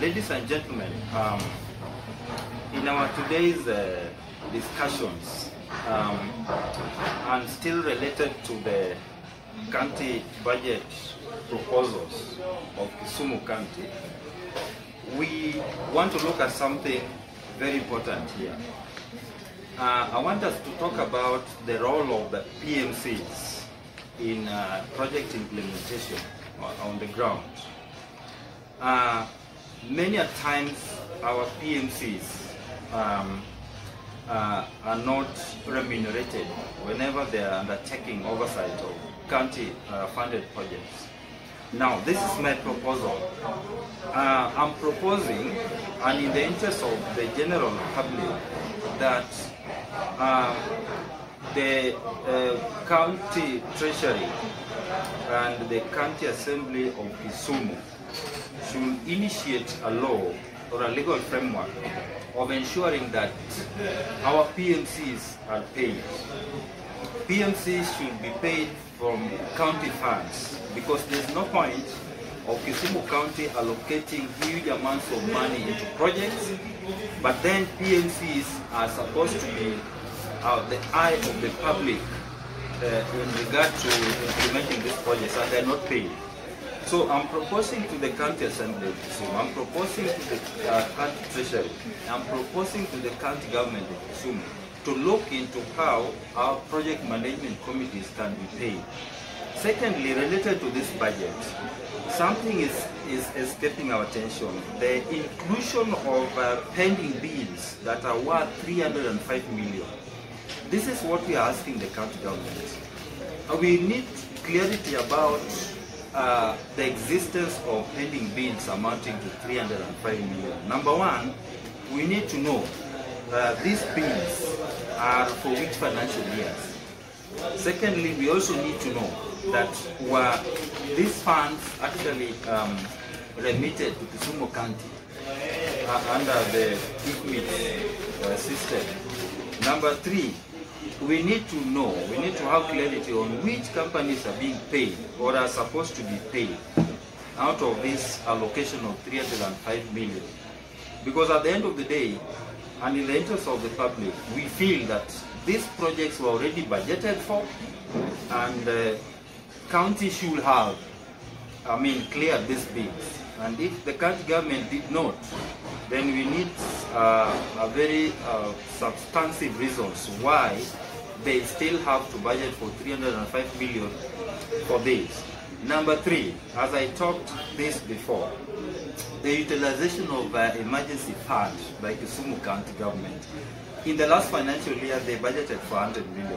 gentlemen, um, in our today's uh, discussions, um, and still related to the county budget proposals of Kisumu County, we want to look at something very important here. Uh, I want us to talk about the role of the PMCs in uh, project implementation on- on the ground. Uh, many a times our PMCs um, uh, are not remunerated whenever they are undertaking oversight of county uh, funded projects. Now, this is my proposal. Uh, I'm proposing, and in the interest of the general public, that uh, the uh, county treasury and the county assembly of Kisumu should initiate a law or a legal framework of ensuring that our PMCs are paid. PMCs should be paid from county funds because there's no point of Kisumu County allocating huge amounts of money into projects, but then PMCs are supposed to be uh, the eye of the public uh, in regard to implementing these projects, and they're not paid. So I'm proposing to the county assembly Kisumu, I'm proposing to the uh, county treasury, I'm proposing to the county government of Kisumu to look into how our project management committees can be paid. Secondly, related to this budget, something is, is escaping our attention. The inclusion of uh, pending bills that are worth 305 million. This is what we are asking the county government. We need clarity about uh, the existence of pending bills amounting to 305 million. Number one, we need to know uh, these bills are for which financial years. Secondly, we also need to know that were these funds actually um, remitted to Kisumu County uh, under the ICMIT uh, system. Number three, we need to know, we need to have clarity on which companies are being paid or are supposed to be paid out of this allocation of 305 million. Because at the end of the day, and in the interest of the public, we feel that these projects were already budgeted for and uh, county should have, I mean, clear these bills. And if the county government did not, then we need uh, a very uh, substantive reasons why they still have to budget for 305 million for this. Number three, as I talked this before, the utilization of uh, emergency fund by Kisumu County government. In the last financial year, they budgeted for 100 million.